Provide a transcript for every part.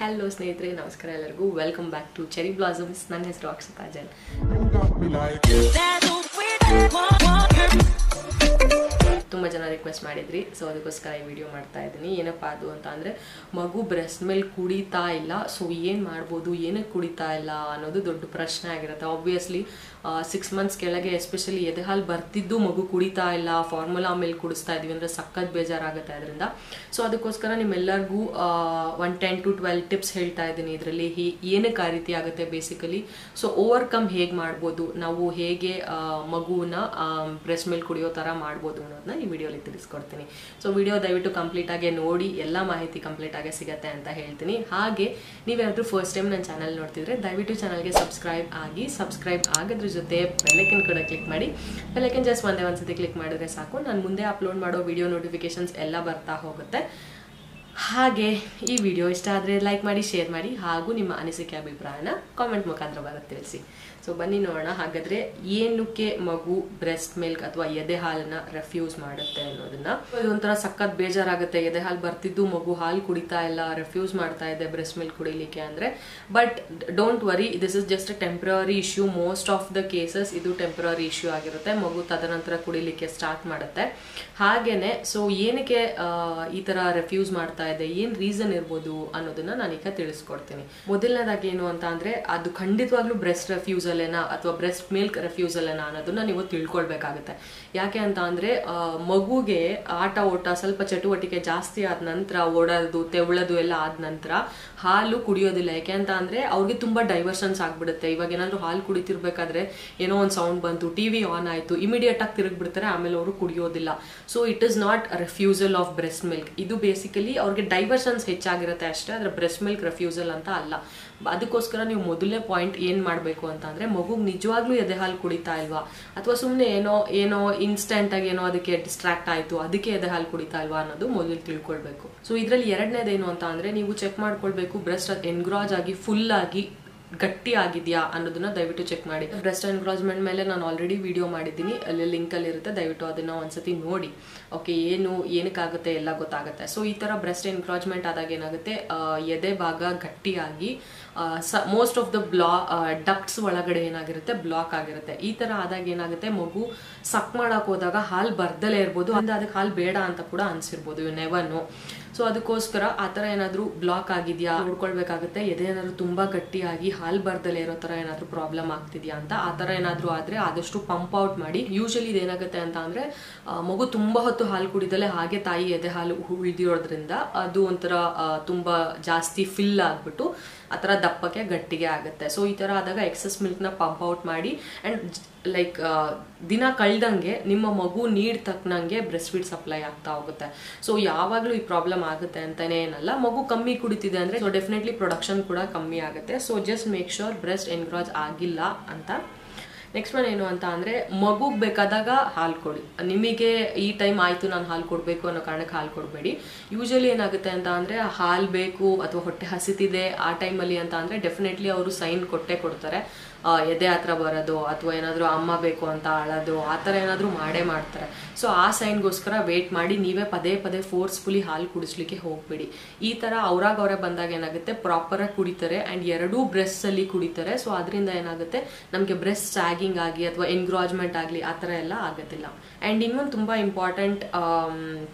Hello ಸ್ನೇಹಿತರೆ ನಮಸ್ಕಾರ ಎಲ್ಲರಿಗೂ. Welcome back to cherry blossoms ನನ್ನ ಹೆಸರು ಅಕ್ಷತಾ ಜೈನ್. ಜನ ರಿಕ್ವೆಸ್ಟ್ ಮಾಡಿದ್ರಿ. ಸೊ ಅದಕ್ಕೋಸ್ಕರ ಈ ವಿಡಿಯೋ ಮಾಡ್ತಾ ಇದ್ದೀನಿ. ಏನಪ್ಪ ಅದು ಅಂತ ಅಂದರೆ, ಮಗು ಬ್ರೆಸ್ಟ್ ಮೇಲೆ ಕುಡಿತಾ ಇಲ್ಲ. ಸೊ ಏನು ಮಾಡ್ಬೋದು? ಏನಕ್ಕೆ ಕುಡಿತಾ ಇಲ್ಲ ಅನ್ನೋದು ದೊಡ್ಡ ಪ್ರಶ್ನೆ ಆಗಿರುತ್ತೆ. ಆಬ್ವಿಯಸ್ಲಿ ಸಿಕ್ಸ್ ಮಂತ್ಸ್ ಕೆಳಗೆ ಎಸ್ಪೆಷಲಿ ಎದೆ ಹಾಲು ಬರ್ತಿದ್ದು ಮಗು ಕುಡಿತಾ ಇಲ್ಲ. ಫಾರ್ಮುಲಾ ಮೇಲೆ ಕುಡಿಸ್ತಾ ಇದೀವಿ ಅಂದರೆ ಸಖತ್ ಬೇಜಾರಾಗುತ್ತೆ ಅದರಿಂದ. ಸೊ ಅದಕ್ಕೋಸ್ಕರ ನಿಮ್ಮೆಲ್ಲರಿಗೂ one ten two twelve tips ಹೇಳ್ತಾ ಇದ್ದೀನಿ ಇದರಲ್ಲಿ. ಹೇ, ಏನಕ್ಕೆ ಆ ರೀತಿ ಆಗುತ್ತೆ ಬೇಸಿಕಲಿ ಸೊ ಓವರ್ಕಮ್ ಹೇಗೆ ಮಾಡ್ಬೋದು? ನಾವು ಹೇಗೆ ಮಗುವನ್ನ ಬ್ರೆಸ್ಟ್ ಮೇಲೆ ಕುಡಿಯೋ ಥರ ಮಾಡ್ಬೋದು ಅನ್ನೋದನ್ನ ಈ ವಿಡಿಯೋಲಿ ತಿಳಿಸ್ಕೊಡ್ತೀನಿ. ಸೊ ವಿಡಿಯೋ ದಯವಿಟ್ಟು ಕಂಪ್ಲೀಟ್ ಆಗಿ ನೋಡಿ, ಎಲ್ಲ ಮಾಹಿತಿ ಕಂಪ್ಲೀಟ್ ಆಗಿ ಸಿಗತ್ತೆ ಅಂತ ಹೇಳ್ತೀನಿ. ಹಾಗೆ ನೀವ್ಯಾವ್ದು ಫಸ್ಟ್ ಟೈಮ್ ನನ್ನ ಚಾನಲ್ ನೋಡ್ತಿದ್ರೆ, ದಯವಿಟ್ಟು ಚಾನಲ್ಗೆ ಸಬ್ಸ್ಕ್ರೈಬ್ ಆಗಿ ಸಬ್ಸ್ಕ್ರೈಬ್ ಆಗೋದ್ರ ಜೊತೆ ಬೆಲ್ಲೈಕನ್ ಕೂಡ ಕ್ಲಿಕ್ ಮಾಡಿ. ಬೆಲ್ಲೈಕನ್ ಜಸ್ಟ್ ಒಂದೇ ಒಂದ್ಸತಿ ಕ್ಲಿಕ್ ಮಾಡಿದ್ರೆ ಸಾಕು. ನಾನು ಮುಂದೆ ಅಪ್ಲೋಡ್ ಮಾಡೋ ವಿಡಿಯೋ ನೋಟಿಫಿಕೇಶನ್ಸ್ ಎಲ್ಲ ಬರ್ತಾ ಹೋಗುತ್ತೆ. ಹಾಗೆ, ಈ ವಿಡಿಯೋ ಇಷ್ಟ ಆದರೆ ಲೈಕ್ ಮಾಡಿ ಶೇರ್ ಮಾಡಿ, ಹಾಗೂ ನಿಮ್ಮ ಅನಿಸಿಕೆ, ಅಭಿಪ್ರಾಯನ ಕಾಮೆಂಟ್ ಮುಖಾಂತರ ಬರುತ್ತೆ ತಿಳಿಸಿ. ಸೊ ಬನ್ನಿ ನೋಡೋಣ. ಹಾಗಾದ್ರೆ ಏನಕ್ಕೆ ಮಗು ಬ್ರೆಸ್ಟ್ ಮಿಲ್ಕ್ ಅಥವಾ ಎದೆ ಹಾಲನ್ನ ರೆಫ್ಯೂಸ್ ಮಾಡುತ್ತೆ ಅನ್ನೋದನ್ನ? ಇದೊಂಥರ ಸಖತ್ ಬೇಜಾರಾಗುತ್ತೆ. ಎದೆ ಹಾಲು ಬರ್ತಿದ್ದು ಮಗು ಹಾಲು ಕುಡಿತಾ ಇಲ್ಲ ರೆಫ್ಯೂಸ್ ಮಾಡ್ತಾ ಇದೆ ಬ್ರೆಸ್ಟ್ ಮಿಲ್ಕ್ ಕುಡಿಲಿಕ್ಕೆ ಅಂದ್ರೆ. But don't worry this is just temporary issue most of the cases ಇದು ಟೆಂಪ್ರರಿ ಇಶ್ಯೂ ಆಗಿರುತ್ತೆ. ಮಗು ತದನಂತರ ಕುಡಿಲಿಕ್ಕೆ ಸ್ಟಾರ್ಟ್ ಮಾಡುತ್ತೆ. ಹಾಗೇನೆ ಸೊ ಏನಕ್ಕೆ ಈ ತರ ರೆಫ್ಯೂಸ್ ಮಾಡ್ತಾ ಇದೆ? ಏನ್ ರೀಸನ್ ಇರ್ಬೋದು ಅನ್ನೋದನ್ನ ನಾನೀಗ ತಿಳಿಸ್ಕೊಡ್ತೀನಿ. ಮೊದಲನೇದಾಗಿ ಏನು ಅಂತ ಅಂದ್ರೆ, ಅದು ಖಂಡಿತವಾಗ್ಲೂ ಬ್ರೆಸ್ಟ್ ರೆಫ್ಯೂಸಲೇನಾ ಅಥವಾ ಬ್ರೆಸ್ಟ್ ಮಿಲ್ಕ್ ರೆಫ್ಯೂಸಲೇನಾ ಅನ್ನೋದನ್ನ ನೀವು ತಿಳ್ಕೊಳ್ಬೇಕಾಗುತ್ತೆ. ಯಾಕೆ ಅಂತ ಅಂದ್ರೆ ಮಗುಗೆ ಆಟ ಓಟ ಸ್ವಲ್ಪ ಚಟುವಟಿಕೆ ಜಾಸ್ತಿ ಆದ ನಂತರ ಓಡೋದು ತೆವಳೋದು ಎಲ್ಲ ಆದ ನಂತರ ಹಾಲು ಕುಡಿಯೋದಿಲ್ಲ. ಯಾಕೆ ಅಂತ ಅಂದ್ರೆ ಅವ್ರಿಗೆ ತುಂಬಾ ಡೈವರ್ಷನ್ಸ್ ಆಗ್ಬಿಡುತ್ತೆ. ಇವಾಗ ಏನಾದ್ರು ಹಾಲು ಕುಡಿತಿರ್ಬೇಕಾದ್ರೆ ಏನೋ ಒಂದು ಸೌಂಡ್ ಬಂತು ಟಿವಿ ಆನ್ ಆಯ್ತು ಇಮಿಡಿಯೇಟ್ ಆಗಿ ತಿರುಗ್ಬಿಡ್ತಾರೆ, ಆಮೇಲೆ ಅವರು ಕುಡಿಯೋದಿಲ್ಲ. So it is not refusal of breast milk ಇದು ಬೇಸಿಕಲಿ ಅವ್ರಿಗೆ ಡೈವರ್ಷನ್ಸ್ ಹೆಚ್ಚಾಗಿರುತ್ತೆ ಅಷ್ಟೇ ಅದ್ರ ಬ್ರೆಸ್ಟ್ ಮಿಲ್ಕ್ ರೆಫ್ಯೂಸಲ್ ಅಂತ ಅಲ್ಲ. ಅದಕ್ಕೋಸ್ಕರ ನೀವು ಮೊದಲನೇ ಪಾಯಿಂಟ್ ಏನ್ ಮಾಡಬೇಕು ಅಂತ ಅಂದ್ರೆ, ಮಗುಗ್ ನಿಜವಾಗ್ಲೂ ಎದೆ ಹಾಲು ಕುಡಿತಾ ಇಲ್ವಾ? ಅಥವಾ ಸುಮ್ಮನೆ ಏನೋ ಏನೋ ಇನ್ಸ್ಟೆಂಟ್ ಆಗಿ ಏನೋ ಅದಕ್ಕೆ ಡಿಸ್ಟ್ರಾಕ್ಟ್ ಆಯ್ತು, ಅದಕ್ಕೆ ಎದೆ ಹಾಲು ಕುಡಿತಾ ಇಲ್ವಾ ಅನ್ನೋದು ಮೊದಲು ತಿಳ್ಕೊಳ್ಬೇಕು. ಸೊ ಇದರಲ್ಲಿ ಎರಡನೇದೇನು ಅಂತ ಅಂದ್ರೆ, ನೀವು ಚೆಕ್ ಮಾಡ್ಕೊಳ್ಬೇಕು. ಬ್ರೆಸ್ಟ್ ಎನ್ಗ್ರಾಜ್ ಆಗಿ ಫುಲ್ ಆಗಿ ಗಟ್ಟಿ ಆಗಿದೆಯಾ ಅನ್ನೋದನ್ನ ದಯವಿಟ್ಟು ಚೆಕ್ ಮಾಡಿ. ಬ್ರೆಸ್ಟ್ ಎನ್ಕ್ರಾಜ್ಮೆಂಟ್ ಮೇಲೆ ನಾನು ಆಲ್ರೆಡಿ ವಿಡಿಯೋ ಮಾಡಿದ್ದೀನಿ. ಅಲ್ಲಿ ಲಿಂಕ್ ಅಲ್ಲಿ ಇರುತ್ತೆ. ದಯವಿಟ್ಟು ಅದನ್ನ ಒಂದ್ಸತಿ ನೋಡಿ. ಓಕೆ ಏನು, ಏನಕ್ಕಾಗುತ್ತೆ, ಎಲ್ಲ ಗೊತ್ತಾಗುತ್ತೆ. ಸೊ ಈ ತರ ಬ್ರೆಸ್ಟ್ ಎನ್ಕ್ರಾಜ್ಮೆಂಟ್ ಆದಾಗ ಏನಾಗುತ್ತೆ? ಎದೆ ಭಾಗ ಗಟ್ಟಿಯಾಗಿ ಮೋಸ್ಟ್ ಆಫ್ ದ ಬ್ಲಾ ಡಕ್ಟ್ಸ್ ಒಳಗಡೆ ಏನಾಗಿರುತ್ತೆ? ಬ್ಲಾಕ್ ಆಗಿರುತ್ತೆ. ಈ ತರ ಆದಾಗ ಏನಾಗುತ್ತೆ? ಮಗು ಸಕ್ ಮಾಡಕ್ ಹೋದಾಗ ಹಾಲು ಬರ್ದಲೇ ಇರ್ಬೋದು. ಅಂದ್ರೆ ಅದಕ್ಕೆ ಹಾಲ್ ಬೇಡ ಅಂತ ಕೂಡ ಅನ್ಸಿರ್ಬೋದು. ಯು ನೆವರ್ ನೋ ಸೊ ಅದಕ್ಕೋಸ್ಕರ ಆ ತರ ಏನಾದರೂ ಬ್ಲಾಕ್ ಆಗಿದೆಯಾ? ನೋಡ್ಕೊಳ್ಬೇಕಾಗುತ್ತೆ. ಎದೆ ಏನಾದ್ರು ತುಂಬಾ ಗಟ್ಟಿಯಾಗಿ ಹಾಲು ಬರ್ದಲೇ ಇರೋ ಥರ ಏನಾದರೂ ಪ್ರಾಬ್ಲಮ್ ಆಗ್ತಿದ್ಯಾ ಅಂತ ಆ ತರ ಏನಾದರೂ ಆದ್ರೆ ಆದಷ್ಟು ಪಂಪ್ ಔಟ್ ಮಾಡಿ. ಯೂಶಲಿ ಇದೇನಾಗುತ್ತೆ ಅಂತ ಅಂದರೆ ಮಗು ತುಂಬಾ ಹೊತ್ತು ಹಾಲು ಕುಡಿದಲೆ ಹಾಗೆ ತಾಯಿ ಎದೆ ಹಾಲು ಉಳಿದಿರೋದ್ರಿಂದ ಅದು ಒಂಥರ ತುಂಬಾ ಜಾಸ್ತಿ ಫಿಲ್ ಆಗ್ಬಿಟ್ಟು ಆ ದಪ್ಪಕ್ಕೆ ಗಟ್ಟಿಗೆ ಆಗುತ್ತೆ. ಸೊ ಈ ಥರ ಆದಾಗ ಎಕ್ಸಸ್ ಮಿಲ್ಕ್ನ ಪಂಪ್ ಔಟ್ ಮಾಡಿ ಆ್ಯಂಡ್ ಲೈಕ್ ದಿನ ಕಳ್ದಂಗೆ ನಿಮ್ಮ ಮಗು ನೀಡ್ ತಕ್ಕನಂಗೆ ಬ್ರೆಸ್ಟ್ ಫೀಡ್ ಸಪ್ಲೈ ಆಗ್ತಾ ಹೋಗುತ್ತೆ. ಸೊ ಯಾವಾಗಲೂ ಈ ಪ್ರಾಬ್ಲಮ್ ಆಗುತ್ತೆ ಅಂತಲೇ ಏನಲ್ಲ. ಮಗು ಕಮ್ಮಿ ಕುಡಿತಿದೆ ಅಂದರೆ ಸೊ ಡೆಫಿನೆಟ್ಲಿ ಪ್ರೊಡಕ್ಷನ್ ಕೂಡ ಕಮ್ಮಿ ಆಗುತ್ತೆ. So just make sure breast ಎನ್ಕ್ರಾಜ್ ಆಗಿಲ್ಲ ಅಂತ ನೆಕ್ಸ್ಟ್ ಒನ್ ಏನು ಅಂತ ಅಂದರೆ, ಮಗುಗೆ ಬೇಕಾದಾಗ ಹಾಲು ಕೊಡಿ. ನಿಮಗೆ ಈ ಟೈಮ್ ಆಯ್ತು, ನಾನು ಹಾಲು ಕೊಡಬೇಕು ಅನ್ನೋ ಕಾರಣಕ್ಕೆ ಹಾಲು ಕೊಡಬೇಡಿ. ಯೂಶಲಿ ಏನಾಗುತ್ತೆ ಅಂತ ಅಂದರೆ, ಹಾಲು ಬೇಕು ಅಥವಾ ಹೊಟ್ಟೆ ಹಸಿತಿದೆ ಆ ಟೈಮಲ್ಲಿ ಅಂತ ಅಂದರೆ ಡೆಫಿನೆಟ್ಲಿ ಅವರು ಸೈನ್ ಕೊಟ್ಟೆ ಕೊಡ್ತಾರೆ. ಎದೆ ಹತ್ರ ಬರೋದು ಅಥವಾ ಏನಾದರೂ ಅಮ್ಮ ಬೇಕು ಅಂತ ಅಳೋದು, ಆ ಥರ ಏನಾದರೂ ಮಾಡೇ ಮಾಡ್ತಾರೆ. ಸೊ ಆ ಸೈನ್ಗೋಸ್ಕರ ವೇಟ್ ಮಾಡಿ ನೀವೇ ಪದೇ ಪದೇ ಫೋರ್ಸ್ಫುಲಿ ಹಾಲು ಕುಡಿಸ್ಲಿಕ್ಕೆ ಹೋಗ್ಬಿಡಿ. ಈ ಥರ ಅವ್ರಾಗ ಅವರೇ ಬಂದಾಗ ಏನಾಗುತ್ತೆ? ಪ್ರಾಪರಾಗಿ ಕುಡಿತಾರೆ ಆ್ಯಂಡ್ ಎರಡೂ ಬ್ರೆಸ್ಸಲ್ಲಿ ಕುಡಿತಾರೆ. ಸೊ ಅದರಿಂದ ಏನಾಗುತ್ತೆ? ನಮಗೆ ಬ್ರೆಸ್ ಸ್ಯಾಗಿಂಗ್ ಆಗಿ ಅಥವಾ ಎನ್ಗ್ರಾಜ್ಮೆಂಟ್ ಆಗಲಿ ಆ ಥರ ಎಲ್ಲ ಆಗೋದಿಲ್ಲ. ಆ್ಯಂಡ್ ಇನ್ನೊಂದು ತುಂಬ ಇಂಪಾರ್ಟೆಂಟ್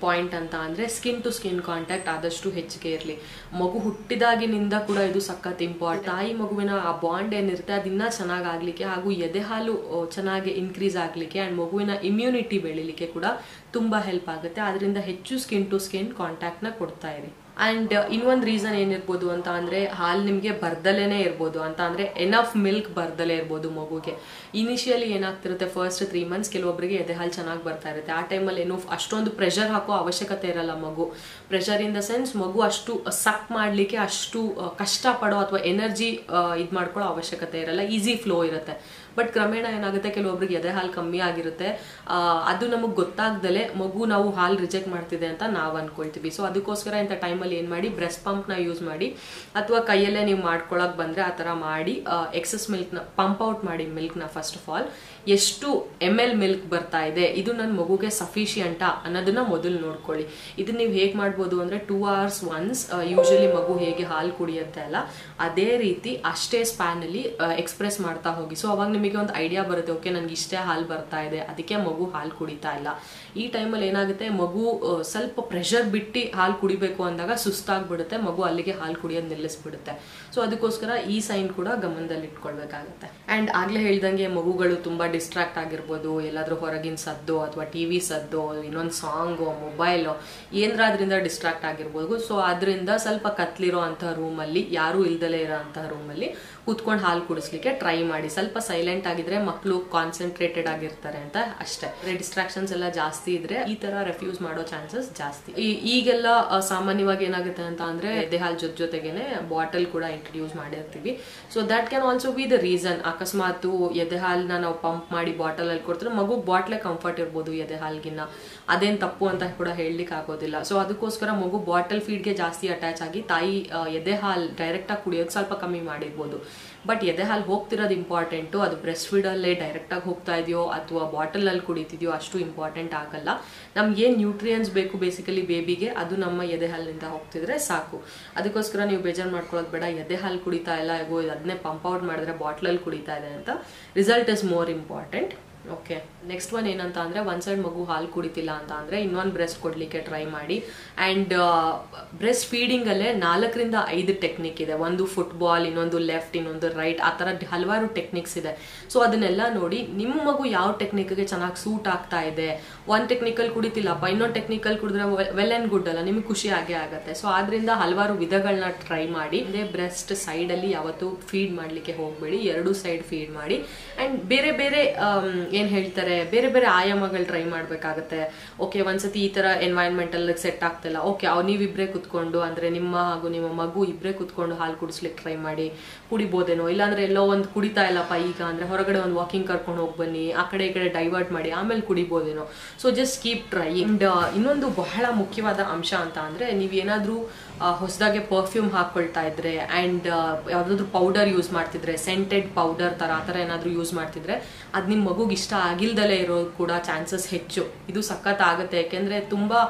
ಪಾಯಿಂಟ್ ಅಂತ ಅಂದರೆ ಸ್ಕಿನ್ ಟು ಸ್ಕಿನ್ ಕಾಂಟ್ಯಾಕ್ಟ್ ಆದಷ್ಟು ಹೆಚ್ಚಿಗೆ ಇರಲಿ. ಮಗು ಹುಟ್ಟಿದಾಗಿನಿಂದ ಕೂಡ ಇದು ಸಖತ್ ಇಂಪಾರ್ಟೆಂಟ್ ತಾಯಿ ಮಗುವಿನ ಆ ಬಾಂಡ್ ಏನಿರುತ್ತೆ? ಅದಿನ್ನ ಚೆನ್ನಾಗಿ ಆಗ್ಲಿಕ್ಕೆ ಹಾಗೂ ಎದೆ ಹಾಲು ಚೆನ್ನಾಗಿ ಇನ್ಕ್ರೀಸ್ ಆಗಲಿಕ್ಕೆ ಆ್ಯಂಡ್ ಮಗುವಿನ ಇಮ್ಯುನಿಟಿ ಬೆಳಿಲಿಕ್ಕೆ ಕೂಡ ತುಂಬಾ ಹೆಲ್ಪ್ ಆಗುತ್ತೆ. ಅದರಿಂದ ಹೆಚ್ಚು ಸ್ಕಿನ್ ಟು ಸ್ಕಿನ್ ಕಾಂಟ್ಯಾಕ್ಟ್ನ ಕೊಡ್ತಾ ಇರಿ. ಅಂಡ್ ಇನ್ನೊಂದು ರೀಸನ್ ಏನಿರ್ಬೋದು ಅಂತ ಅಂದರೆ ಹಾಲು ನಿಮಗೆ ಬರ್ದಲೇನೆ ಇರ್ಬೋದು. ಅಂತ ಅಂದರೆ ಎನಫ್ ಮಿಲ್ಕ್ ಬರ್ದಲೇ ಇರ್ಬೋದು ಮಗುಗೆ. ಇನಿಷಿಯಲಿ ಏನಾಗ್ತಿರುತ್ತೆ? ಫಸ್ಟ್ ತ್ರೀ ಮಂತ್ಸ್ ಕೆಲವೊಬ್ಬರಿಗೆ ಎದೆ ಹಾಲು ಚೆನ್ನಾಗಿ ಬರ್ತಾ ಇರುತ್ತೆ. ಆ ಟೈಮಲ್ಲಿ ಏನು ಅಷ್ಟೊಂದು ಪ್ರೆಷರ್ ಹಾಕೋ ಅವಶ್ಯಕತೆ ಇರಲ್ಲ ಮಗು. ಪ್ರೆಷರ್ ಇನ್ ದ ಸೆನ್ಸ್ ಮಗು ಅಷ್ಟು ಸಕ್ ಮಾಡಲಿಕ್ಕೆ ಅಷ್ಟು ಕಷ್ಟಪಡೋ ಅಥವಾ ಎನರ್ಜಿ ಇದು ಮಾಡ್ಕೊಳ್ಳೋ ಅವಶ್ಯಕತೆ ಇರಲ್ಲ. ಈಸಿ ಫ್ಲೋ ಇರುತ್ತೆ. ಬಟ್ ಕ್ರಮೇಣ ಏನಾಗುತ್ತೆ, ಕೆಲವೊಬ್ರಿಗೆ ಎದೆ ಹಾಲು ಕಮ್ಮಿ ಆಗಿರುತ್ತೆ. ಅದು ನಮಗೆ ಗೊತ್ತಾಗ್ದಲೆ ಮಗು ನಾವು ಹಾಲು ರಿಜೆಕ್ಟ್ ಮಾಡ್ತಿದೆ ಅಂತ ನಾವು ಅನ್ಕೊಳ್ತೀವಿ. ಸೊ ಅದಕ್ಕೋಸ್ಕರ ಇಂಥ ಟೈಮಲ್ಲಿ ಏನು ಮಾಡಿ, ಬ್ರೆಸ್ಟ್ ಪಂಪ್ನ ಯೂಸ್ ಮಾಡಿ, ಅಥವಾ ಕೈಯಲ್ಲೇ ನೀವು ಮಾಡ್ಕೊಳಕ್ಕೆ ಬಂದ್ರೆ ಆ ಥರ ಮಾಡಿ ಎಕ್ಸಸ್ ಮಿಲ್ಕ್ನ, ಪಂಪ್ ಔಟ್ ಮಾಡಿ ಮಿಲ್ಕ್ನ ಫಸ್ಟ್ ಆಫ್ ಆಲ್ ಎಷ್ಟು ಎಂ ಎಲ್ ಮಿಲ್ಕ್ ಬರ್ತಾ ಇದೆ, ಇದು ನನ್ನ ಮಗುಗೆ ಸಫಿಷಿಯಂಟಾ ಅನ್ನೋದನ್ನ ಮೊದಲು ನೋಡ್ಕೊಳ್ಳಿ. ಇದನ್ನ ನೀವು ಹೇಗೆ ಮಾಡ್ಬೋದು ಅಂದ್ರೆ ಟೂ ಅವರ್ಸ್ ಒನ್ಸ್ ಯೂಶಲಿ ಮಗು ಹೇಗೆ ಹಾಲು ಕುಡಿಯುತ್ತೆ ಅಲ್ಲ, ಅದೇ ರೀತಿ ಅಷ್ಟೇ ಸ್ಪ್ಯಾನ್ ಅಲ್ಲಿ ಎಕ್ಸ್ಪ್ರೆಸ್ ಮಾಡ್ತಾ ಹೋಗಿ. ಸೊ ಅವಾಗ ನಿಮಗೆ ಒಂದು ಐಡಿಯಾ ಬರುತ್ತೆ ಓಕೆ ನನಗೆ ಇಷ್ಟೇ ಹಾಲು ಬರ್ತಾ ಇದೆ, ಅದಕ್ಕೆ ಮಗು ಹಾಲು ಕುಡಿತಾ ಇಲ್ಲ. ಈ ಟೈಮಲ್ಲಿ ಏನಾಗುತ್ತೆ, ಮಗು ಸ್ವಲ್ಪ ಪ್ರೆಷರ್ ಬಿಟ್ಟು ಹಾಲು ಕುಡಿಬೇಕು ಅಂದಾಗ ಸುಸ್ತಾಗ್ಬಿಡುತ್ತೆ, ಮಗು ಅಲ್ಲಿಗೆ ಹಾಲು ಕುಡಿಯೋದು ನಿಲ್ಲಿಸ್ಬಿಡುತ್ತೆ. ಸೊ ಅದಕ್ಕೋಸ್ಕರ ಈ ಸೈನ್ ಕೂಡ ಗಮನದಲ್ಲಿ ಇಟ್ಕೊಳ್ಬೇಕಾಗುತ್ತೆ. ಆ್ಯಂಡ್ ಆಗ್ಲೇ ಹೇಳ್ದಂಗೆ ಮಗುಗಳು ತುಂಬ ಡಿಸ್ಟ್ರಾಕ್ಟ್ ಆಗಿರ್ಬೋದು, ಎಲ್ಲಾದರೂ ಹೊರಗಿನ ಸದ್ದು ಅಥವಾ ಟಿವಿ ಸದ್ದು, ಇನ್ನೊಂದು ಸಾಂಗು ಮೊಬೈಲು ಏನಾದ್ರಿಂದ ಡಿಸ್ಟ್ರಾಕ್ಟ್ ಆಗಿರ್ಬೋದು. ಸೊ ಅದರಿಂದ ಸ್ವಲ್ಪ ಕತ್ಲಿರೋ ಅಂತಹ ರೂಮಲ್ಲಿ ಯಾರು ಇಲ್ದಲೇ ಇರೋ ಅಂತಹ ರೂಮಲ್ಲಿ ಕೂತ್ಕೊಂಡು ಹಾಲು ಕುಡಿಸ್ಲಿಕ್ಕೆ ಟ್ರೈ ಮಾಡಿ. ಸ್ವಲ್ಪ ಸೈಲೆಂಟ್ ಆಗಿದ್ರೆ ಮಕ್ಕಳು ಕಾನ್ಸಂಟ್ರೇಟೆಡ್ ಆಗಿರ್ತಾರೆ ಅಂತ ಅಷ್ಟೇ. ಡಿಸ್ಟ್ರಾಕ್ಷನ್ಸ್ ಎಲ್ಲ ಜಾಸ್ತಿ ಇದ್ರೆ ಈ ತರ ರೆಫ್ಯೂಸ್ ಮಾಡೋ ಚಾನ್ಸಸ್ ಜಾಸ್ತಿ. ಈಗೆಲ್ಲ ಸಾಮಾನ್ಯವಾಗಿ ಏನಾಗುತ್ತೆ ಅಂತ ಅಂದ್ರೆ ದೇಹಾಲ್ ಜೊತೆ ಜೊತೆಗೇನೆ ಬಾಟಲ್ ಕೂಡ ಇಂಟ್ರಡ್ಯೂಸ್ ಮಾಡಿರ್ತೀವಿ so that can also be the reason ಅಕಸ್ಮಾತ್ ಎದೆ ಹಾಲನ್ನ ನಾವು ಪಂಪ್ ಮಾಡಿ ಬಾಟಲ್ ಅಲ್ಲಿ ಕೊಡ್ತಾರೆ ಮಗು ಬಾಟ್ಲೆ ಕಂಫರ್ಟ್ ಇರ್ಬೋದು ಎದೆ ಅದೇನ್ ತಪ್ಪು ಅಂತ ಕೂಡ ಹೇಳಲಿಕ್ಕೆ ಆಗೋದಿಲ್ಲ. ಸೊ ಅದಕ್ಕೋಸ್ಕರ ಮಗು ಬಾಟಲ್ ಫೀಡ್ಗೆ ಜಾಸ್ತಿ ಅಟ್ಯಾಚ್ ಆಗಿ ತಾಯಿ ಎದೆಹಾಲ್ ಎದೆ ಹಾಲು ಡೈರೆಕ್ಟ್ ಆಗಿ ಕುಡಿಯೋದು ಸ್ವಲ್ಪ ಕಮ್ಮಿ ಮಾಡಿರ್ಬೋದು. ಬಟ್ ಎದೆ ಹಾಲು ಹೋಗ್ತಿರೋದು ಇಂಪಾರ್ಟೆಂಟು ಅದು ಬ್ರೆಸ್ಟ್ ಫೀಡಲ್ಲೇ ಡೈರೆಕ್ಟಾಗಿ ಹೋಗ್ತಾ ಇದೆಯೋ ಅಥವಾ ಬಾಟಲಲ್ಲಿ ಕುಡಿತಿದೆಯೋ ಅಷ್ಟು ಇಂಪಾರ್ಟೆಂಟ್ ಆಗಲ್ಲ. ನಮ್ಗೆ ಏನು ನ್ಯೂಟ್ರಿಯನ್ಸ್ ಬೇಕು ಬೇಸಿಕಲಿ ಬೇಬಿಗೆ ಅದು ನಮ್ಮ ಎದೆ ಹಾಲಿನಿಂದ ಹೋಗ್ತಿದ್ರೆ ಸಾಕು. ಅದಕ್ಕೋಸ್ಕರ ನೀವು ಬೇಜಾರು ಮಾಡ್ಕೊಳ್ಳೋದು ಬೇಡ. ಎದೆ ಹಾಲು ಕುಡಿತಾ ಇಲ್ಲ ಹೇಗೋ ಅದನ್ನೇ ಪಂಪ್ ಔಟ್ ಮಾಡಿದ್ರೆ ಬಾಟ್ಲಲ್ಲಿ ಕುಡಿತಾ ಇದೆ ಅಂತ. Result is more important okay next one ಏನಂತ ಅಂದರೆ ಒನ್ ಸೈಡ್ ಮಗು ಹಾಲು ಕುಡಿತಿಲ್ಲ ಅಂತ ಅಂದರೆ ಇನ್ನೊಂದು ಬ್ರೆಸ್ಟ್ ಕೊಡಲಿಕ್ಕೆ ಟ್ರೈ ಮಾಡಿ. ಆ್ಯಂಡ್ ಬ್ರೆಸ್ಟ್ ಫೀಡಿಂಗಲ್ಲೇ ನಾಲ್ಕರಿಂದ ಐದು ಟೆಕ್ನಿಕ್ ಇದೆ. ಒಂದು ಫುಟ್ಬಾಲ್ ಇನ್ನೊಂದು ಲೆಫ್ಟ್ ಇನ್ನೊಂದು ರೈಟ್ ಆ ಥರ ಹಲವಾರು ಟೆಕ್ನಿಕ್ಸ್ ಇದೆ. ಸೊ ಅದನ್ನೆಲ್ಲ ನೋಡಿ ನಿಮ್ಮ ಮಗು ಯಾವ ಟೆಕ್ನಿಕ್ಗೆ ಚೆನ್ನಾಗಿ ಸೂಟ್ ಆಗ್ತಾ ಇದೆ? ಒನ್ ಟೆಕ್ನಿಕಲ್ ಕುಡಿತಿಲ್ಲಪ್ಪ ಇನ್ನೊಂದು ಟೆಕ್ನಿಕಲ್ ಕುಡಿದ್ರೆ ವೆಲ್ ಆ್ಯಂಡ್ ಗುಡ್ ಅಲ್ಲ ನಿಮಗೆ ಖುಷಿ ಆಗೇ ಆಗುತ್ತೆ. ಸೊ ಆದ್ದರಿಂದ ಹಲವಾರು ವಿಧಗಳನ್ನ ಟ್ರೈ ಮಾಡಿ. ಅದೇ ಬ್ರೆಸ್ಟ್ ಸೈಡಲ್ಲಿ ಯಾವತ್ತೂ ಫೀಡ್ ಮಾಡಲಿಕ್ಕೆ ಹೋಗಬೇಡಿ. ಎರಡೂ ಸೈಡ್ ಫೀಡ್ ಮಾಡಿ. ಆ್ಯಂಡ್ ಬೇರೆ ಬೇರೆ ಆಮ್, ಏನ್ ಹೇಳ್ತಾರೆ, ಬೇರೆ ಬೇರೆ ಆಯಾಮಗಳು ಟ್ರೈ ಮಾಡ್ಬೇಕಾಗತ್ತೆ. ಓಕೆ ಒಂದ್ಸತಿ ಈ ತರ ಎನ್ವೈರ್ಮೆಂಟಲ್ಲಿ ಸೆಟ್ ಆಗ್ತಿಲ್ಲ. ಓಕೆ ಅವ್ ನೀವಿಬ್ಬರೇ ಕುತ್ಕೊಂಡು, ಅಂದ್ರೆ ನಿಮ್ಮ ಹಾಗೂ ನಿಮ್ಮ ಮಗು ಇಬ್ಬರೇ ಕುತ್ಕೊಂಡು ಹಾಲು ಕುಡಿಸ್ಲಿಕ್ಕೆ ಟ್ರೈ ಮಾಡಿ, ಕುಡಿಬೋದೇನೋ? ಇಲ್ಲಾಂದ್ರೆ ಎಲ್ಲೋ ಒಂದು ಕುಡಿತಾ ಇಲ್ಲಪ್ಪ ಈಗ, ಅಂದ್ರೆ ಹೊರಗಡೆ ಒಂದು ವಾಕಿಂಗ್ ಕರ್ಕೊಂಡು ಹೋಗಿ ಬನ್ನಿ, ಆ ಕಡೆ ಈ ಕಡೆ ಡೈವರ್ಟ್ ಮಾಡಿ, ಆಮೇಲೆ ಕುಡಿಬೋದೇನೋ? So just keep try and ಇನ್ನೊಂದು ಬಹಳ ಮುಖ್ಯವಾದ ಅಂಶ ಅಂತ ಅಂದ್ರೆ ನೀವೇನಾದ್ರೂ ಹೊಸದಾಗೆ ಪರ್ಫ್ಯೂಮ್ ಹಾಕೊಳ್ತಾ ಇದ್ರೆ ಅಂಡ್ ಯಾವ್ದಾದ್ರು ಪೌಡರ್ ಯೂಸ್ ಮಾಡ್ತಿದ್ರೆ ಸೆಂಟೆಡ್ ಪೌಡರ್ ತರ, ಆ ಥರ ಏನಾದ್ರೂ ಯೂಸ್ ಮಾಡ್ತಿದ್ರೆ ಅದು ನಿಮ್ ಮಗುಗೆ ಇಷ್ಟ ಆಗಿಲ್ದಲೇ ಇರೋ ಕೂಡ ಚಾನ್ಸಸ್ ಹೆಚ್ಚು. ಇದು ಸಖತ್ ಆಗುತ್ತೆ ಯಾಕೆಂದ್ರೆ ತುಂಬಾ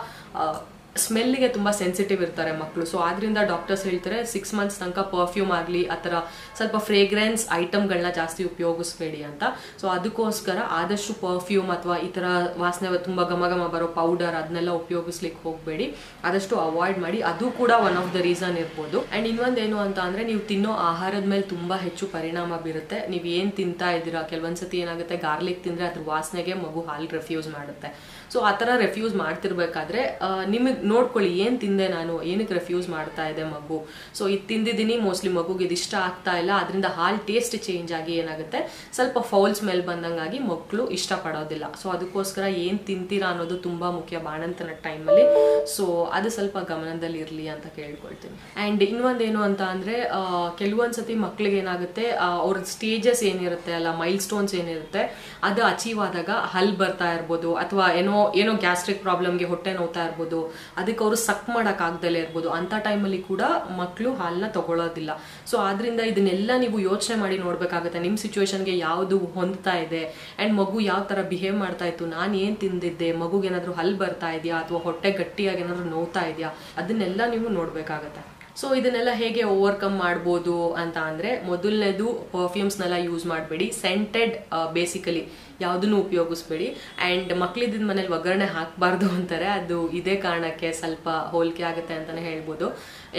ಸ್ಮೆಲ್ಗೆ ತುಂಬ ಸೆನ್ಸಿಟಿವ್ ಇರ್ತಾರೆ ಮಕ್ಕಳು ಸೊ ಆದ್ರಿಂದ ಡಾಕ್ಟರ್ಸ್ ಹೇಳ್ತಾರೆ ಸಿಕ್ಸ್ ಮಂತ್ಸ್ ತನಕ ಪರ್ಫ್ಯೂಮ್ ಆಗಲಿ, ಆ ಥರ ಸ್ವಲ್ಪ ಫ್ರೇಗ್ರೆನ್ಸ್ ಐಟಮ್ಗಳನ್ನ ಜಾಸ್ತಿ ಉಪಯೋಗಿಸ್ಬೇಡಿ ಅಂತ. ಸೊ ಅದಕ್ಕೋಸ್ಕರ ಆದಷ್ಟು ಪರ್ಫ್ಯೂಮ್ ಅಥವಾ ಈ ಥರ ವಾಸನೆ ತುಂಬ ಘಮ ಘಮ ಬರೋ ಪೌಡರ್ ಅದನ್ನೆಲ್ಲ ಉಪಯೋಗಿಸ್ಲಿಕ್ಕೆ ಹೋಗಬೇಡಿ. ಆದಷ್ಟು ಅವಾಯ್ಡ್ ಮಾಡಿ. ಅದು ಕೂಡ ಒನ್ ಆಫ್ ದ ರೀಸನ್ ಇರ್ಬೋದು. ಅಂಡ್ ಇನ್ನೊಂದೇನು ಅಂತ ಅಂದರೆ, ನೀವು ತಿನ್ನೋ ಆಹಾರದ ಮೇಲೆ ತುಂಬ ಹೆಚ್ಚು ಪರಿಣಾಮ ಬೀರುತ್ತೆ. ನೀವು ಏನು ತಿಂತಾ ಇದ್ದೀರಾ? ಕೆಲವೊಂದ್ಸತಿ ಏನಾಗುತ್ತೆ ಗಾರ್ಲಿಕ್ ತಿಂದರೆ ಅದ್ರ ವಾಸನೆಗೆ ಮಗು ಹಾಲು ರೆಫ್ಯೂಸ್ ಮಾಡುತ್ತೆ. ಸೊ ಆ ಥರ ರೆಫ್ಯೂಸ್ ಮಾಡ್ತಿರ್ಬೇಕಾದ್ರೆ ನಿಮಗೆ ನೋಡ್ಕೊಳ್ಳಿ, ಏನು ತಿಂದೆ ನಾನು, ಏನಕ್ಕೆ ರೆಫ್ಯೂಸ್ ಮಾಡ್ತಾ ಇದೆ ಮಗು? ಸೊ ಇದು ತಿಂದಿದ್ದೀನಿ ಮೋಸ್ಟ್ಲಿ ಮಗುಗೆ ಇಷ್ಟ ಆಗ್ತಾ ಇಲ್ಲ ಅದರಿಂದ ಹಾಲು ಟೇಸ್ಟ್ ಚೇಂಜ್ ಆಗಿ ಏನಾಗುತ್ತೆ? ಸ್ವಲ್ಪ ಫೌಲ್ ಸ್ಮೆಲ್ ಬಂದಂಗಾಗಿ ಮಕ್ಕಳು ಇಷ್ಟಪಡೋದಿಲ್ಲ. ಸೊ ಅದಕ್ಕೋಸ್ಕರ ಏನು ತಿಂತೀರಾ ಅನ್ನೋದು ತುಂಬಾ ಮುಖ್ಯ ಬಾಣಂತನ ಟೈಮಲ್ಲಿ ಸೊ ಅದು ಸ್ವಲ್ಪ ಗಮನದಲ್ಲಿ ಇರಲಿ ಅಂತ ಕೇಳ್ಕೊಳ್ತೀನಿ. ಆ್ಯಂಡ್ ಇನ್ನೊಂದೇನು ಅಂತ ಅಂದರೆ ಕೆಲವೊಂದ್ಸತಿ ಮಕ್ಳಿಗೆ ಏನಾಗುತ್ತೆ ಅವ್ರ ಸ್ಟೇಜಸ್ ಏನಿರುತ್ತೆ ಅಲ್ಲ ಮೈಲ್ ಸ್ಟೋನ್ಸ್ ಏನಿರುತ್ತೆ, ಅದು ಅಚೀವ್ ಆದಾಗ ಹಲ್ ಬರ್ತಾ ಇರ್ಬೋದು, ಅಥವಾ ಏನೋ ಏನೋ ಗ್ಯಾಸ್ಟ್ರಿಕ್ ಪ್ರಾಬ್ಲಮ್ಗೆ ಹೊಟ್ಟೆ ನೋವ್ತಾ ಇರ್ಬೋದು ಅದಕ್ಕೆ ಅವರು ಸಕ್ ಮಾಡೋಕ್ಕಾಗ್ದಲೇ ಇರ್ಬೋದು. ಅಂಥ ಟೈಮಲ್ಲಿ ಕೂಡ ಮಕ್ಕಳು ಹಾಲನ್ನ ತಗೊಳ್ಳೋದಿಲ್ಲ ಸೊ ಆದ್ರಿಂದ ಇದನ್ನೆಲ್ಲ ನೀವು ಯೋಚನೆ ಮಾಡಿ ನೋಡಬೇಕಾಗುತ್ತೆ. ನಿಮ್ಮ ಸಿಚುವೇಶನ್ಗೆ ಯಾವುದು ಹೊಂದ್ತಾ ಇದೆ? ಅಂಡ್ ಮಗು ಯಾವ ತರ ಬಿಹೇವ್ ಮಾಡ್ತಾ ಇತ್ತು? ನಾನು ಏನು ತಿಂದಿದ್ದೆ? ಮಗುಗೆ ಏನಾದರೂ ಹಲ್ ಬರ್ತಾ ಇದೆಯಾ? ಅಥವಾ ಹೊಟ್ಟೆ ಗಟ್ಟಿಯಾಗಿ ಏನಾದರೂ ನೋವ್ತಾ ಇದೆಯಾ? ಅದನ್ನೆಲ್ಲ ನೀವು ನೋಡ್ಬೇಕಾಗತ್ತೆ. ಸೊ ಇದನ್ನೆಲ್ಲ ಹೇಗೆ ಓವರ್ಕಮ್ ಮಾಡ್ಬೋದು ಅಂತ ಅಂದರೆ ಮೊದಲನೇದು ಪರ್ಫ್ಯೂಮ್ಸ್ನೆಲ್ಲ ಯೂಸ್ ಮಾಡಬೇಡಿ ಸೆಂಟೆಡ್ ಬೇಸಿಕಲಿ ಯಾವುದನ್ನು ಉಪಯೋಗಿಸ್ಬೇಡಿ. ಆ್ಯಂಡ್ ಮಕ್ಳಿದ್ದ ಮನೇಲಿ ಒಗ್ಗರಣೆ ಹಾಕಬಾರ್ದು ಅಂತಾರೆ, ಅದು ಇದೇ ಕಾರಣಕ್ಕೆ ಸ್ವಲ್ಪ ಹೋಲಿಕೆ ಆಗುತ್ತೆ ಅಂತಾನೆ ಹೇಳ್ಬೋದು.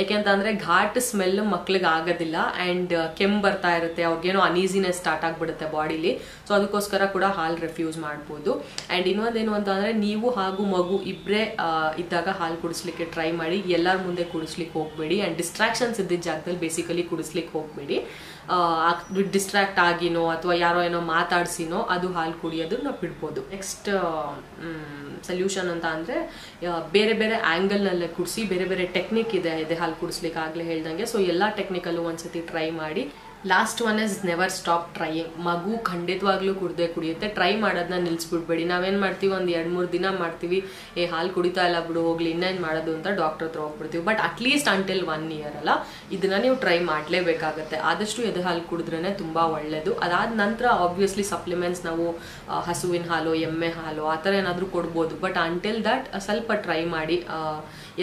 ಏಕೆಂತಂದ್ರೆ ಘಾಟ್ ಸ್ಮೆಲ್ ಮಕ್ಳಿಗೆ ಆಗೋದಿಲ್ಲ ಆ್ಯಂಡ್ ಕೆಮ್ ಬರ್ತಾ ಇರುತ್ತೆ, ಅವ್ರಿಗೇನೋ ಅನೀಸಿನೆಸ್ ಸ್ಟಾರ್ಟ್ ಆಗಿಬಿಡುತ್ತೆ ಬಾಡಿಲಿ. ಸೊ ಅದಕ್ಕೋಸ್ಕರ ಕೂಡ ಹಾಲು ರೆಫ್ಯೂಸ್ ಮಾಡ್ಬೋದು. ಆ್ಯಂಡ್ ಇನ್ನೊಂದೇನು ಅಂತ ಅಂದ್ರೆ ನೀವು ಹಾಗೂ ಮಗು ಇಬ್ಬರೇ ಇದ್ದಾಗ ಹಾಲು ಕುಡಿಸ್ಲಿಕ್ಕೆ ಟ್ರೈ ಮಾಡಿ, ಎಲ್ಲರ ಮುಂದೆ ಕುಡಿಸ್ಲಿಕ್ಕೆ ಹೋಗಬೇಡಿ. ಆ್ಯಂಡ್ ಡಿಸ್ಟ್ರಾಕ್ಷನ್ಸ್ ಇದ್ದಿದ್ದ ಜಾಗದಲ್ಲಿ ಬೇಸಿಕಲಿ ಕುಡಿಸ್ಲಿಕ್ಕೆ ಹೋಗಬೇಡಿ. ಡಿಸ್ಟ್ರಾಕ್ಟ್ ಆಗಿನೋ ಅಥವಾ ಯಾರೋ ಏನೋ ಮಾತಾಡ್ಸಿನೋ ಅದು ಹಾಲು ಕುಡಿಯೋದನ್ನ ಬಿಡ್ಬೋದು. ನೆಕ್ಸ್ಟ್ ಸೊಲ್ಯೂಷನ್ ಅಂತ ಅಂದರೆ ಬೇರೆ ಬೇರೆ ಆ್ಯಂಗಲ್ನಲ್ಲೇ ಕುಡಿಸಿ, ಬೇರೆ ಬೇರೆ ಟೆಕ್ನಿಕ್ ಇದೆ ಇದೆ ಹಾಲು ಕುಡಿಸ್ಲಿಕ್ಕೆ ಆಗಲೇ ಹೇಳ್ದಂಗೆ. ಸೊ ಎಲ್ಲ ಟೆಕ್ನಿಕಲ್ಲೂ ಒಂದ್ಸತಿ ಟ್ರೈ ಮಾಡಿ last one is never stop trying ಮಗು ಖಂಡಿತವಾಗ್ಲೂ ಕುಡ್ದೆ ಕುಡಿಯುತ್ತೆ. ಟ್ರೈ ಮಾಡೋದನ್ನ ನಿಲ್ಲಿಸ್ಬಿಡ್ಬೇಡಿ ನಾವೇನು ಮಾಡ್ತೀವಿ? ಒಂದು ಎರಡು ಮೂರು ದಿನ ಮಾಡ್ತೀವಿ. ಏ, ಹಾಲು ಕುಡಿತಾ ಇಲ್ಲ ಬಿಡು, ಹೋಗ್ಲಿ, ಇನ್ನೇನು ಮಾಡೋದು ಅಂತ ಡಾಕ್ಟರ್ ಹತ್ರ ಹೋಗ್ಬಿಡ್ತೀವಿ. But at least until one year ಅಲ್ಲ, ಇದನ್ನ ನೀವು ಟ್ರೈ ಮಾಡಲೇಬೇಕಾಗತ್ತೆ. ಆದಷ್ಟು ಎದೆ ಹಾಲು ಕುಡಿದ್ರೇ ತುಂಬ ಒಳ್ಳೆಯದು ಅದಾದ ನಂತರ ಆಬ್ವಿಯಸ್ಲಿ ಸಪ್ಲಿಮೆಂಟ್ಸ್ ನಾವು ಹಸುವಿನ ಹಾಲು, ಎಮ್ಮೆ ಹಾಲು, ಆ ಥರ ಏನಾದರೂ ಕೊಡ್ಬೋದು. ಬಟ್ ಅಂಟಿಲ್ ದಟ್ ಸ್ವಲ್ಪ ಟ್ರೈ ಮಾಡಿ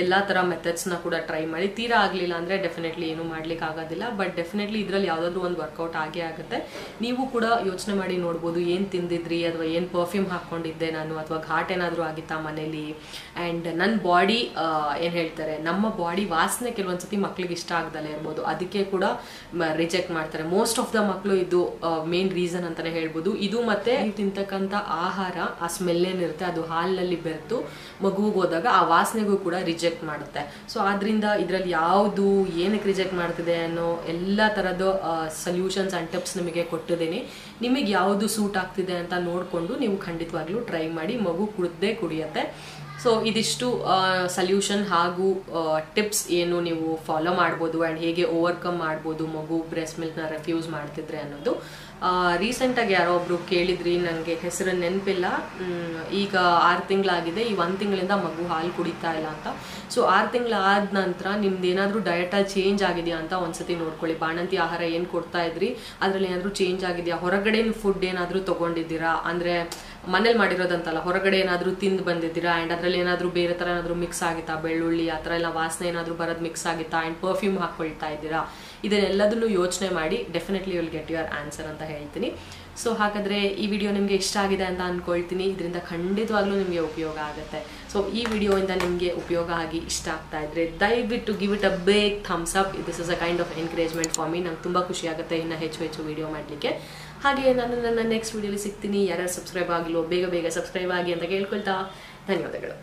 ಎಲ್ಲ ಥರ ಮೆಥಡ್ಸ್ನ ಕೂಡ ಟ್ರೈ ಮಾಡಿ. ತೀರಾ ಆಗಲಿಲ್ಲ ಅಂದರೆ ಡೆಫಿನೆಟ್ಲಿ ಏನೂ ಮಾಡ್ಲಿಕ್ಕೆ ಆಗೋದಿಲ್ಲ ಬಟ್ ಡೆಫಿನೆಟ್ಲಿ ಇದರಲ್ಲಿ ಯಾವುದಾದ್ರೂ ಒಂದು ವರ್ಕೌಟ್ ಆಗೇ ಆಗುತ್ತೆ. ನೀವು ಕೂಡ ಯೋಚನೆ ಮಾಡಿ ನೋಡ್ಬೋದು, ಏನು ತಿಂದಿದ್ರಿ ಅಥವಾ ಏನು ಪರ್ಫ್ಯೂಮ್ ಹಾಕ್ಕೊಂಡಿದ್ದೆ ನಾನು ಅಥವಾ ಘಾಟ್ ಏನಾದರೂ ಆಗಿತ್ತಾ ಮನೇಲಿ? ಆ್ಯಂಡ್ ನನ್ನ ಬಾಡಿ ಏನು ಹೇಳ್ತಾರೆ, ನಮ್ಮ ಬಾಡಿ ವಾಸನೆ ಕೆಲವೊಂದು ಸತಿ ಮಕ್ಳಿಗೆ ಇಷ್ಟ ಆಗ್ದಲೇ ಇರ್ಬೋದು. ಅದಕ್ಕೆ ಕೂಡ ರಿಜೆಕ್ಟ್ ಮಾಡ್ತಾರೆ. ಮೋಸ್ಟ್ ಆಫ್ ದ ಮಕ್ಕಳು ಇದು ಮೇನ್ ರೀಸನ್ ಅಂತಲೇ ಹೇಳ್ಬೋದು. ಇದು ಮತ್ತೆ ತಿಂತಕ್ಕಂಥ ಆಹಾರ, ಆ ಸ್ಮೆಲ್ ಏನಿರುತ್ತೆ, ಅದು ಹಾಲಿನಲ್ಲಿ ಬೆರೆತು ಮಗುವಿಗೆ ಹೋದಾಗ ಆ ವಾಸನೆಗೂ ಕೂಡ ರಿಜೆಕ್ಟ್ ಮಾಡುತ್ತೆ. ಸೊ ಆದ್ರಿಂದ ಇದರಲ್ಲಿ ಯಾವುದು ಏನಕ್ಕೆ ರಿಜೆಕ್ಟ್ ಮಾಡ್ತಿದೆ ಅನ್ನೋ ಎಲ್ಲ ಥರದ ಸೊಲ್ಯೂಷನ್ಸ್ ಆ್ಯಂಡ್ ಟಿಪ್ಸ್ ನಿಮಗೆ ಕೊಟ್ಟಿದ್ದೀನಿ. ನಿಮಗೆ ಯಾವುದು ಸೂಟ್ ಆಗ್ತಿದೆ ಅಂತ ನೋಡಿಕೊಂಡು ನೀವು ಖಂಡಿತವಾಗ್ಲೂ ಟ್ರೈ ಮಾಡಿ ಮಗು ಕುಡ್ದೇ ಕುಡಿಯುತ್ತೆ. ಸೊ ಇದಿಷ್ಟು ಸಲ್ಯೂಷನ್ ಹಾಗೂ ಟಿಪ್ಸ್ ಏನು ನೀವು ಫಾಲೋ ಮಾಡ್ಬೋದು ಆ್ಯಂಡ್ ಹೇಗೆ ಓವರ್ಕಮ್ ಮಾಡ್ಬೋದು, ಮಗು ಬ್ರೆಸ್ಟ್ ಮಿಲ್ಕ್ನ ರೆಫ್ಯೂಸ್ ಮಾಡ್ತಿದ್ರೆ ಅನ್ನೋದು. ರೀಸೆಂಟಾಗಿ ಯಾರೋ ಒಬ್ರು ಕೇಳಿದ್ರಿ ನನಗೆ ಹೆಸರು ನೆನಪಿಲ್ಲ. ಈಗ ಆರು ತಿಂಗಳಾಗಿದೆ. ಈ ಒಂದು ತಿಂಗಳಿಂದ ಮಗು ಹಾಲು ಕುಡಿತಾ ಇಲ್ಲ ಅಂತ. ಸೊ ಆರು ತಿಂಗಳಾದ ನಂತರ ನಿಮ್ದು ಏನಾದರೂ ಡಯಟಲ್ಲಿ ಚೇಂಜ್ ಆಗಿದೆಯಾ ಅಂತ ಒಂದ್ಸತಿ ನೋಡ್ಕೊಳ್ಳಿ. ಬಾಣಂತಿ ಆಹಾರ ಏನು ಕೊಡ್ತಾ ಇದ್ರಿ? ಅದರಲ್ಲಿ ಏನಾದರೂ ಚೇಂಜ್ ಆಗಿದೆಯಾ? ಹೊರಗಡೆ ಫುಡ್ ಏನಾದರೂ ತೊಗೊಂಡಿದ್ದೀರಾ? ಅಂದರೆ ಮನೇಲಿ ಮಾಡಿರೋದಂತಲ್ಲ, ಹೊರಗಡೆ ಏನಾದರೂ ತಿಂದು ಬಂದಿದ್ದೀರಾ? ಆ್ಯಂಡ್ ಅದರಲ್ಲಿ ಏನಾದರೂ ಬೇರೆ ಥರ ಏನಾದರೂ ಮಿಕ್ಸ್ ಆಗಿತ್ತಾ? ಬೆಳ್ಳುಳ್ಳಿ, ಆ ಥರ ಎಲ್ಲ ವಾಸನೆ ಏನಾದರೂ ಬರೋದು ಮಿಕ್ಸ್ ಆಗಿತ್ತಾ? ಆ್ಯಂಡ್ ಪರ್ಫ್ಯೂಮ್ ಹಾಕ್ಕೊಳ್ತಾ ಇದ್ದೀರಾ? ಇದನ್ನೆಲ್ಲದನ್ನು ಯೋಚನೆ ಮಾಡಿ definitely will get your answer ಅಂತ ಹೇಳ್ತೀನಿ. ಸೊ ಹಾಗಾದರೆ ಈ ವಿಡಿಯೋ ನಿಮಗೆ ಇಷ್ಟ ಆಗಿದೆ ಅಂತ ಅಂದ್ಕೊಳ್ತೀನಿ ಇದರಿಂದ ಖಂಡಿತವಾಗ್ಲೂ ನಿಮಗೆ ಉಪಯೋಗ ಆಗುತ್ತೆ. ಸೊ ಈ ವಿಡಿಯೋಯಿಂದ ನಿಮಗೆ ಉಪಯೋಗ ಆಗಿ ಇಷ್ಟ ಆಗ್ತಾ ಇದ್ರೆ ದಯವಿಟ್ಟು give it a big thumbs up this is a kind of encouragement for me ನಂಗೆ ತುಂಬ ಖುಷಿ ಆಗುತ್ತೆ ಇನ್ನು ಹೆಚ್ಚು ಹೆಚ್ಚು ವಿಡಿಯೋ ಮಾಡಲಿಕ್ಕೆ. ಹಾಗೆ ನಾನು ನನ್ನ ನೆಕ್ಸ್ಟ್ ವಿಡಿಯೋಲಿ ಸಿಗ್ತೀನಿ. ಯಾರ್ಯಾರು ಸಬ್ಸ್ಕ್ರೈಬ್ ಆಗಿಲ್ಲೋ ಬೇಗ ಬೇಗ ಸಬ್ಸ್ಕ್ರೈಬ್ ಆಗಿ ಅಂತ ಕೇಳ್ಕೊಳ್ತಾ ಧನ್ಯವಾದಗಳು.